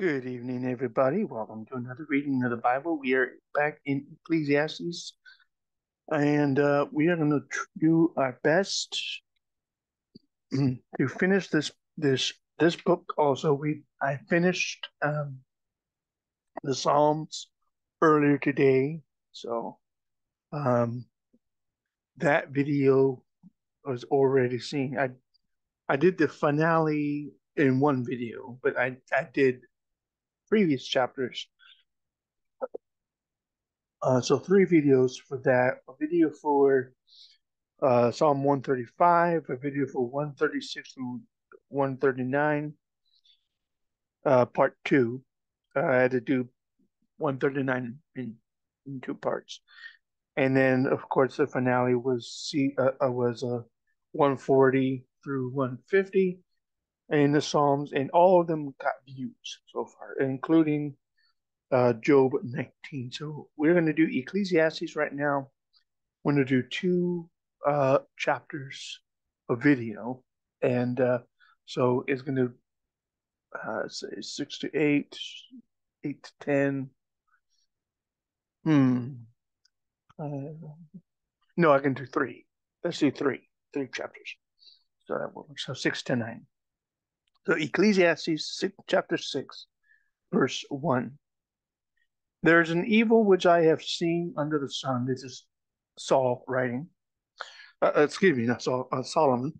Good evening, everybody. Welcome to another reading of the Bible. We are back in Ecclesiastes, and uh, we are going to do our best to finish this this this book. Also, we I finished um, the Psalms earlier today, so um, that video was already seen. I I did the finale in one video, but I I did previous chapters. Uh, so three videos for that. A video for uh, Psalm 135, a video for 136 and 139, uh, part two. Uh, I had to do 139 in, in two parts. And then, of course, the finale was C, uh, uh was uh, 140 through 150 in the Psalms, and all of them got views so far, including uh, Job 19. So we're going to do Ecclesiastes right now. We're going to do two uh, chapters of video, and uh, so it's going to uh, say six to eight, eight to ten. Hmm. Uh, no, I can do three. Let's do three, three chapters. So that works. So six to nine. So Ecclesiastes 6, chapter 6, verse 1. There is an evil which I have seen under the sun. This is Saul writing. Uh, uh, excuse me, not Saul, uh, Solomon.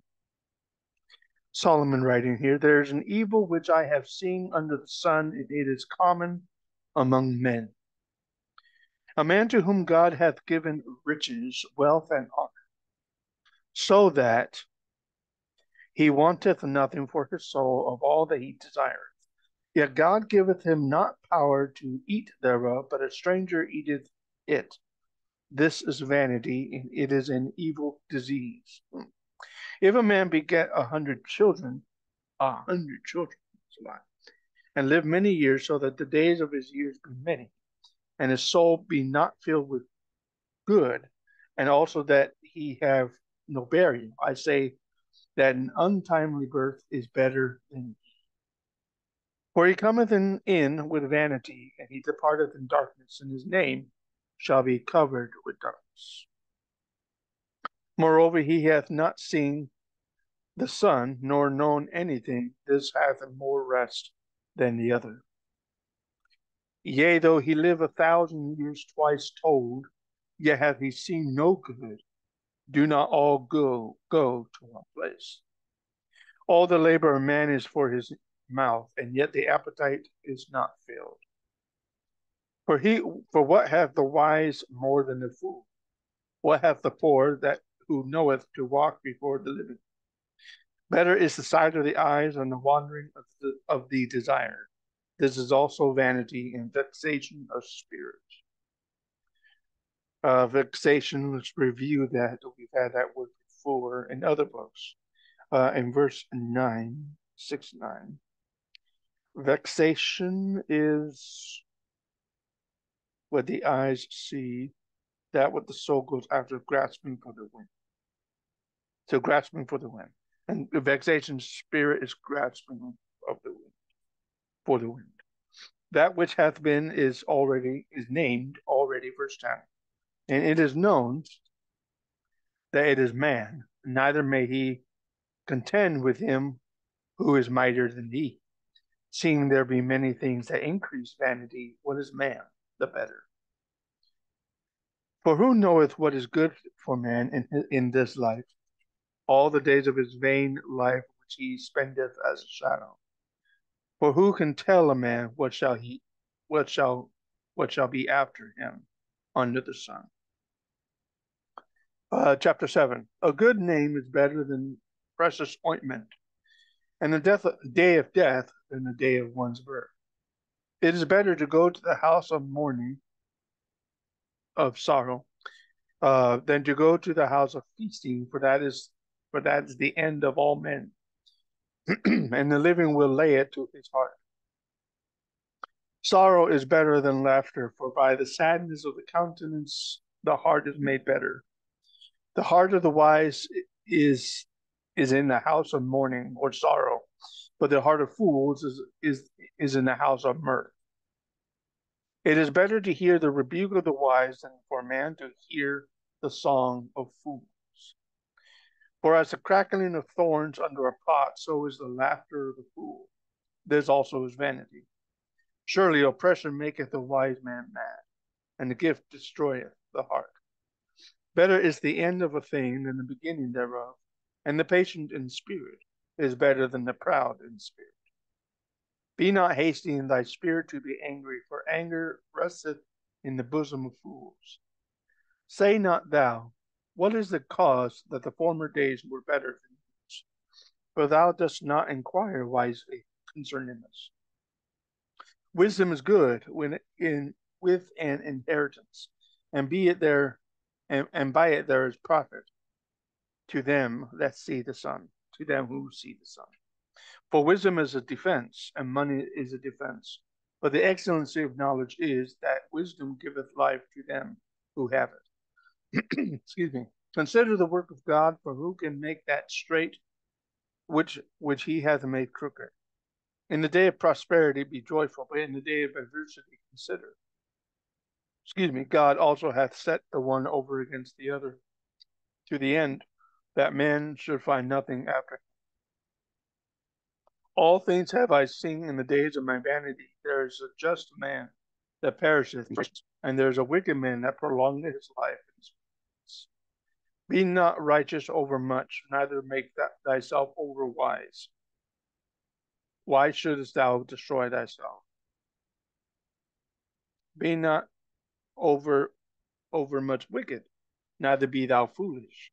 Solomon writing here. There is an evil which I have seen under the sun, and it is common among men. A man to whom God hath given riches, wealth, and honor, so that he wanteth nothing for his soul of all that he desireth. Yet God giveth him not power to eat thereof, but a stranger eateth it. This is vanity, and it is an evil disease. If a man beget a hundred children, a hundred children, and live many years, so that the days of his years be many, and his soul be not filled with good, and also that he have no burial, I say that an untimely birth is better than he. for he cometh in, in with vanity, and he departeth in darkness, and his name shall be covered with darkness. Moreover, he hath not seen the sun, nor known anything. This hath more rest than the other. Yea, though he live a thousand years twice told, yet hath he seen no good, do not all go go to one place. All the labor of man is for his mouth, and yet the appetite is not filled. For he for what hath the wise more than the fool? What hath the poor that who knoweth to walk before the living? Better is the sight of the eyes than the wandering of the, of the desire. This is also vanity and vexation of spirit uh, vexation. Let's review that. We've had that word before in other books. Uh, in verse 9, 6 9. Vexation is what the eyes see, that what the soul goes after grasping for the wind. So grasping for the wind. And the vexation spirit is grasping of the wind, for the wind. That which hath been is already, is named already, verse 10 and it is known that it is man, neither may he contend with him who is mightier than he. Seeing there be many things that increase vanity, what is man the better? For who knoweth what is good for man in, in this life, all the days of his vain life which he spendeth as a shadow? For who can tell a man what shall he, what shall, what shall be after him under the sun? Uh, chapter 7 A good name is better than precious ointment, and the death, day of death than the day of one's birth. It is better to go to the house of mourning, of sorrow, uh, than to go to the house of feasting, for that is for that is the end of all men, and the living will lay it to his heart. Sorrow is better than laughter, for by the sadness of the countenance the heart is made better. The heart of the wise is is in the house of mourning or sorrow, but the heart of fools is, is, is in the house of mirth. It is better to hear the rebuke of the wise than for a man to hear the song of fools. For as the crackling of thorns under a pot, so is the laughter of the fool. This also is vanity. Surely oppression maketh the wise man mad, and the gift destroyeth the heart. Better is the end of a thing than the beginning thereof, and the patient in spirit is better than the proud in spirit. Be not hasty in thy spirit to be angry, for anger resteth in the bosom of fools. Say not thou, what is the cause that the former days were better than these? For thou dost not inquire wisely concerning this. Wisdom is good when in with an inheritance, and be it there, and, and by it there is profit to them that see the sun, to them who see the sun. For wisdom is a defense, and money is a defense. But the excellency of knowledge is that wisdom giveth life to them who have it. excuse me, consider the work of God, for who can make that straight which which he hath made crooked? In the day of prosperity be joyful, but in the day of adversity consider. Excuse me, God also hath set the one over against the other, to the end that men should find nothing after. All things have I seen in the days of my vanity. There is a just man that perisheth, and there is a wicked man that prolongeth his life. Be not righteous over much, neither make thyself over wise. Why shouldest thou destroy thyself? Be not over over much wicked, neither be thou foolish.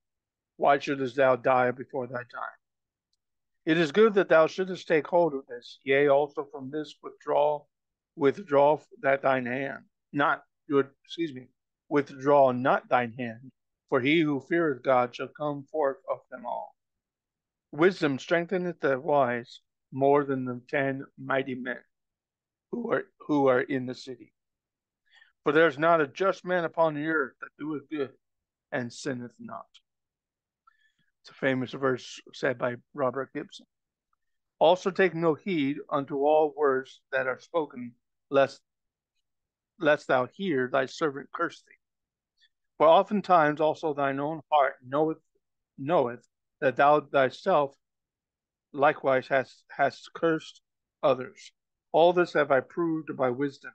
Why shouldest thou die before thy time? It is good that thou shouldest take hold of this, yea, also from this withdraw, withdraw that thine hand, not excuse me, withdraw not thine hand, for he who feareth God shall come forth of them all. Wisdom strengtheneth the wise more than the ten mighty men who are who are in the city. For there is not a just man upon the earth that doeth good and sinneth not. It's a famous verse said by Robert Gibson. Also take no heed unto all words that are spoken, lest lest thou hear thy servant curse thee. For oftentimes also thine own heart knoweth knoweth that thou thyself likewise hast hast cursed others. All this have I proved by wisdom.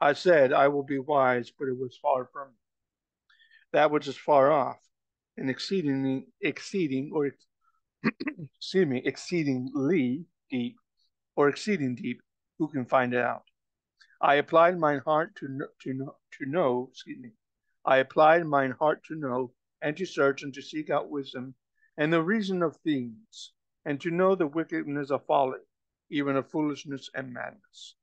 I said, I will be wise, but it was far from me. That which is far off, and exceedingly exceeding or excuse me, exceedingly deep, or exceeding deep, who can find it out? I applied mine heart to to to know, excuse me, I applied mine heart to know, and to search, and to seek out wisdom, and the reason of things, and to know the wickedness of folly, even of foolishness and madness.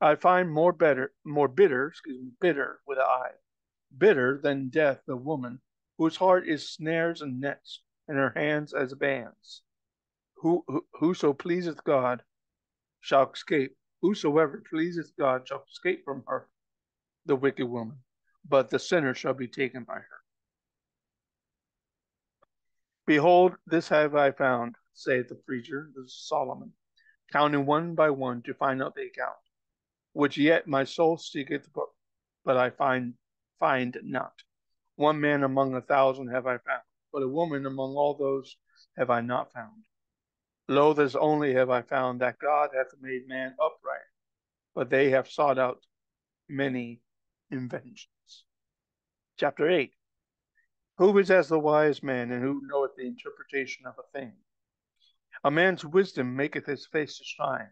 I find more better, more bitter, excuse me, bitter with an I, bitter than death the woman whose heart is snares and nets, and her hands as bands. Who, who whoso pleaseth God shall escape. Whosoever pleaseth God shall escape from her, the wicked woman but the sinner shall be taken by her. Behold, this have I found, saith the preacher, this is Solomon, counting one by one to find out the account, which yet my soul seeketh, but I find find not. One man among a thousand have I found, but a woman among all those have I not found. Lo, this only have I found that God hath made man upright, but they have sought out many inventions. Chapter 8 Who is as the wise man, and who knoweth the interpretation of a thing? A man's wisdom maketh his face to shine,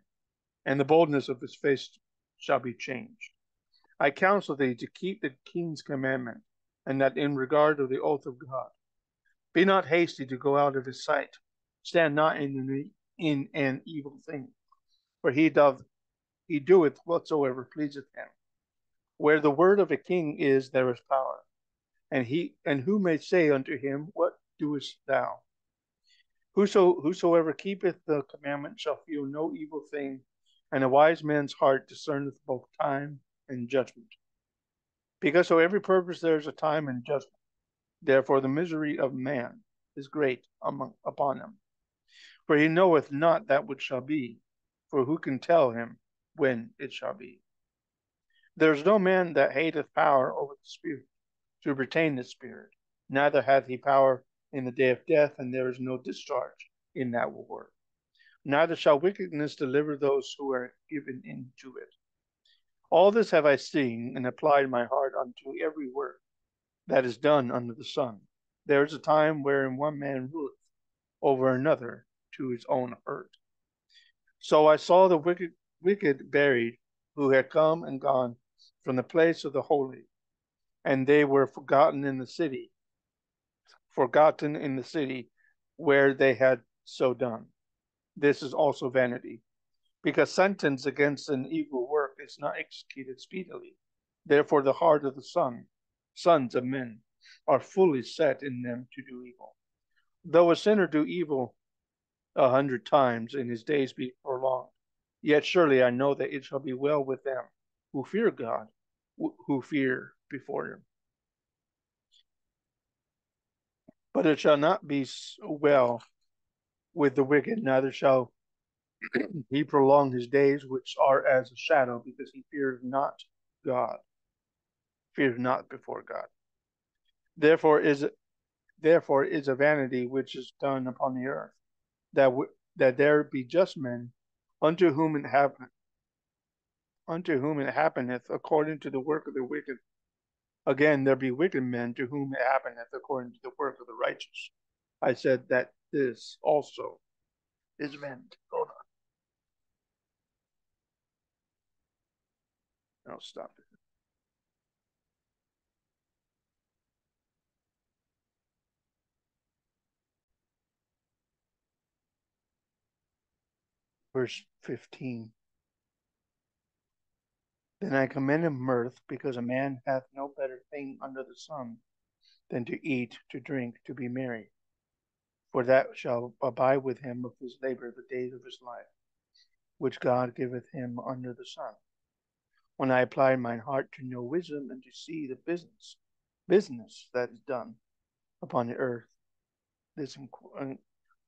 and the boldness of his face shall be changed. I counsel thee to keep the king's commandment, and that in regard of the oath of God. Be not hasty to go out of his sight. Stand not in an, in an evil thing, for he doth he doeth whatsoever pleaseth him. Where the word of a king is, there is power. And he and who may say unto him, What doest thou? Whoso whosoever keepeth the commandment shall feel no evil thing, and a wise man's heart discerneth both time and judgment. Because so every purpose there is a time and judgment. Therefore the misery of man is great among upon him. For he knoweth not that which shall be, for who can tell him when it shall be? There is no man that hateth power over the Spirit, to retain the Spirit, neither hath he power in the day of death, and there is no discharge in that war. Neither shall wickedness deliver those who are given into it. All this have I seen and applied my heart unto every work that is done under the sun. There is a time wherein one man ruleth over another to his own hurt. So I saw the wicked, wicked buried, who had come and gone from the place of the holy, and they were forgotten in the city, forgotten in the city where they had so done. This is also vanity, because sentence against an evil work is not executed speedily. Therefore, the heart of the son, sons of men, are fully set in them to do evil. Though a sinner do evil a hundred times, and his days be prolonged, yet surely I know that it shall be well with them who fear God, who fear before him. But it shall not be well with the wicked, neither shall he prolong his days, which are as a shadow, because he fears not God, fears not before God. Therefore is therefore is a vanity which is done upon the earth, that w- that there be just men unto whom it happen unto whom it happeneth according to the work of the wicked Again, there be wicked men to whom it happeneth according to the work of the righteous. I said that this also is meant. Hold on. I'll stop it. Verse 15. Then I commend him mirth, because a man hath no better thing under the sun than to eat, to drink, to be merry. For that shall abide with him of his labor the days of his life, which God giveth him under the sun. When I applied mine heart to know wisdom and to see the business, business that is done upon the earth, this in,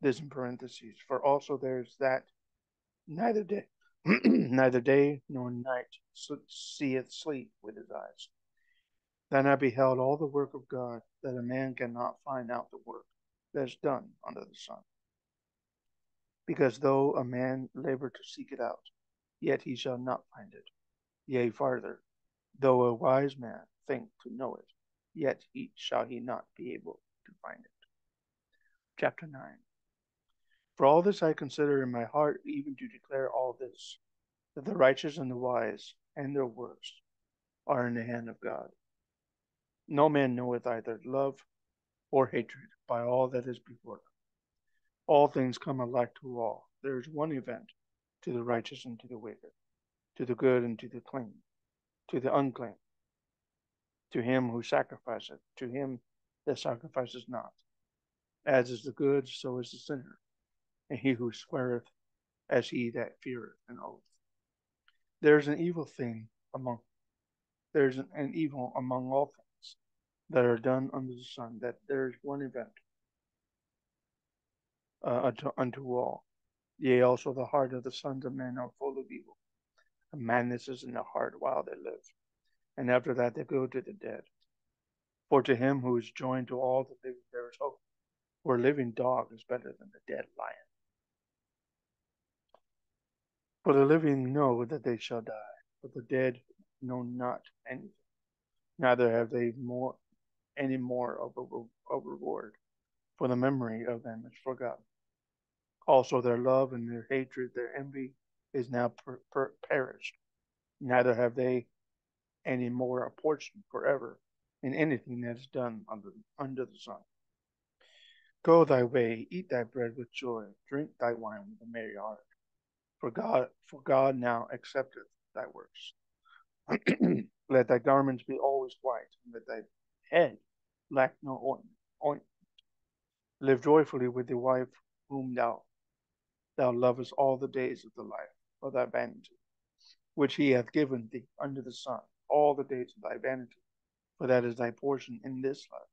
this in parentheses. For also there is that neither day neither day nor night seeth sleep with his eyes. Then I beheld all the work of God, that a man cannot find out the work that is done under the sun. Because though a man labor to seek it out, yet he shall not find it. Yea, farther, though a wise man think to know it, yet he, shall he not be able to find it. Chapter 9 for all this I consider in my heart, even to declare all this, that the righteous and the wise and their works are in the hand of God. No man knoweth either love or hatred by all that is before them. All things come alike to all. There is one event to the righteous and to the wicked, to the good and to the clean, to the unclean, to him who sacrificeth, to him that sacrifices not. As is the good, so is the sinner and he who sweareth as he that feareth an oath. There's an evil thing among there's an, an evil among all things that are done under the sun, that there is one event uh, unto, unto all. Yea, also the heart of the sons of men are full of evil. And madness is in the heart while they live. And after that they go to the dead. For to him who is joined to all the living there is hope. For a living dog is better than the dead lion. For the living know that they shall die, but the dead know not anything. Neither have they more any more of a, reward, for the memory of them is forgotten. Also, their love and their hatred, their envy is now per, per, perished. Neither have they any more a portion forever in anything that is done under, under the sun. Go thy way, eat thy bread with joy, drink thy wine with a merry heart for God, for God now accepteth thy works. Let thy garments be always white, and let thy head lack no ointment. Live joyfully with the wife whom thou thou lovest all the days of the life of thy vanity, which he hath given thee under the sun, all the days of thy vanity, for that is thy portion in this life,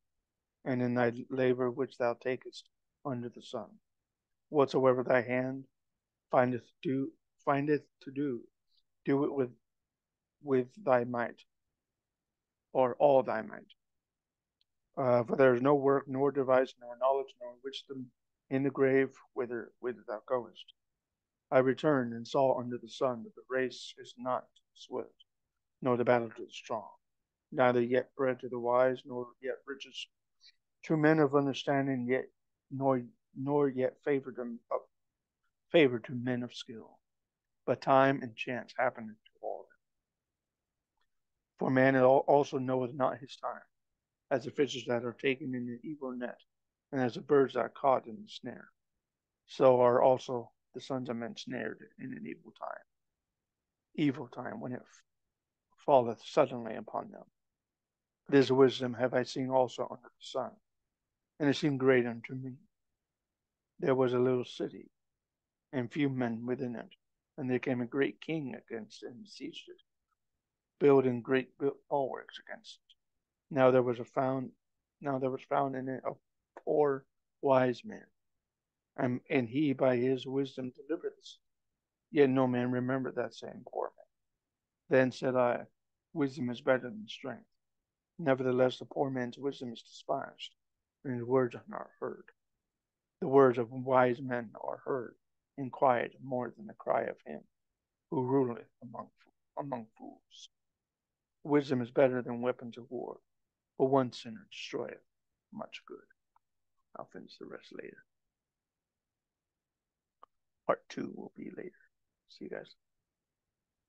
and in thy labor which thou takest under the sun Whatsoever thy hand findeth do findeth to do, do it with with thy might, or all thy might. Uh, for there is no work, nor device, nor knowledge, nor wisdom in the grave whither whither thou goest. I returned and saw under the sun that the race is not swift, nor the battle to the strong, neither yet bread to the wise, nor yet riches to men of understanding, yet nor nor yet favor favor to men of skill. But time and chance happen to all of them. For man also knoweth not his time, as the fishes that are taken in the evil net, and as the birds that are caught in the snare. So are also the sons of men snared in an evil time, evil time when it falleth suddenly upon them. This wisdom have I seen also under the sun, and it seemed great unto me. There was a little city, and few men within it, and there came a great king against it and besieged it, building great bulwarks against it. Now there was a found, now there was found in it a poor wise man, and, and he by his wisdom delivered us. Yet no man remembered that same poor man. Then said I, Wisdom is better than strength. Nevertheless, the poor man's wisdom is despised, and his words are not heard. The words of wise men are heard in quiet more than the cry of him who ruleth among, among fools. Wisdom is better than weapons of war, but one sinner destroy it. much good. I'll finish the rest later. Part two will be later. See you guys.